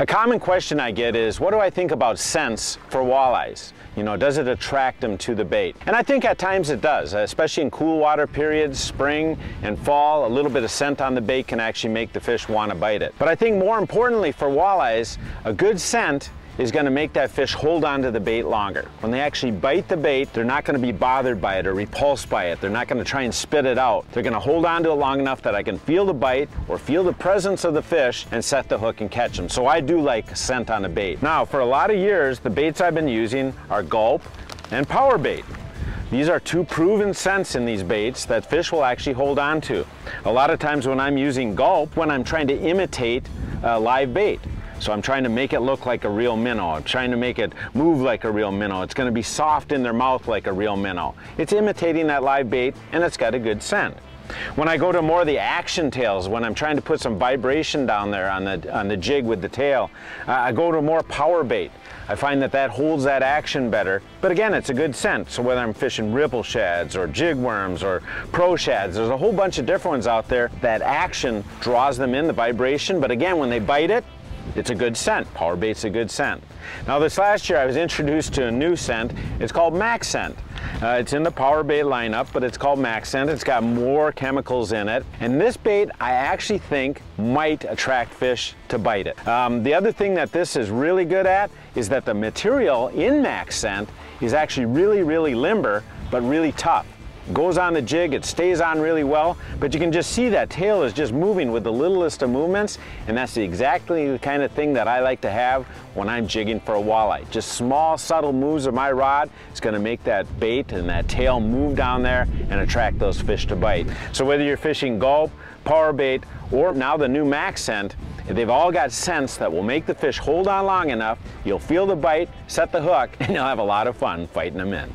A common question I get is, what do I think about scents for walleyes? You know, does it attract them to the bait? And I think at times it does, especially in cool water periods, spring and fall, a little bit of scent on the bait can actually make the fish want to bite it. But I think more importantly for walleyes, a good scent is going to make that fish hold on to the bait longer. When they actually bite the bait, they're not going to be bothered by it or repulsed by it. They're not going to try and spit it out. They're going to hold on to it long enough that I can feel the bite or feel the presence of the fish and set the hook and catch them. So I do like scent on a bait. Now, for a lot of years, the baits I've been using are gulp and PowerBait. These are two proven scents in these baits that fish will actually hold on to. A lot of times when I'm using gulp, when I'm trying to imitate a live bait, so I'm trying to make it look like a real minnow. I'm trying to make it move like a real minnow. It's gonna be soft in their mouth like a real minnow. It's imitating that live bait and it's got a good scent. When I go to more of the action tails, when I'm trying to put some vibration down there on the, on the jig with the tail, uh, I go to more PowerBait. I find that that holds that action better, but again, it's a good scent. So whether I'm fishing ripple shads or jig worms or pro shads, there's a whole bunch of different ones out there. That action draws them in, the vibration, but again, when they bite it, it's a good scent. PowerBait's a good scent. Now this last year I was introduced to a new scent. It's called MaxScent. Uh, it's in the PowerBait lineup, but it's called MaxScent. It's got more chemicals in it. And this bait I actually think might attract fish to bite it. Um, the other thing that this is really good at is that the material in MaxScent is actually really, really limber, but really tough goes on the jig, it stays on really well, but you can just see that tail is just moving with the littlest of movements, and that's exactly the kind of thing that I like to have when I'm jigging for a walleye. Just small, subtle moves of my rod is gonna make that bait and that tail move down there and attract those fish to bite. So whether you're fishing gulp, PowerBait, or now the new MaxScent, they've all got scents that will make the fish hold on long enough, you'll feel the bite, set the hook, and you'll have a lot of fun fighting them in.